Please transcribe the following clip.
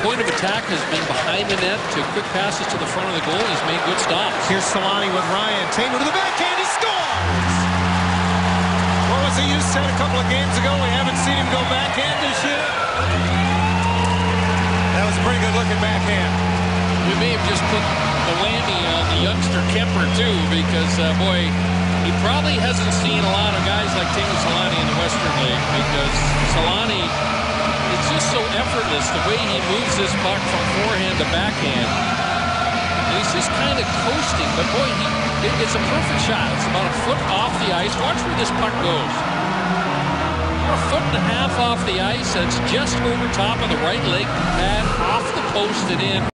point of attack has been behind the net to quick passes to the front of the goal. He's made good stops. Here's Selanne with Ryan. Taylor to the backhand. He scores! What was he you said a couple of games ago? We haven't seen him go backhand this year. That was a pretty good looking backhand. We may have just put the whammy on the youngster Kuemper, too, because, uh, boy, he probably hasn't seen a lot of guys like Teemu Selanne in the Western League because Selanne, it's just effortless the way he moves this puck from forehand to backhand. He's just kind of coasting, but boy, he, it, it's a perfect shot. It's about a foot off the ice. Watch where this puck goes. About A foot and a half off the ice. It's just over top of the right leg pad, off the post and in.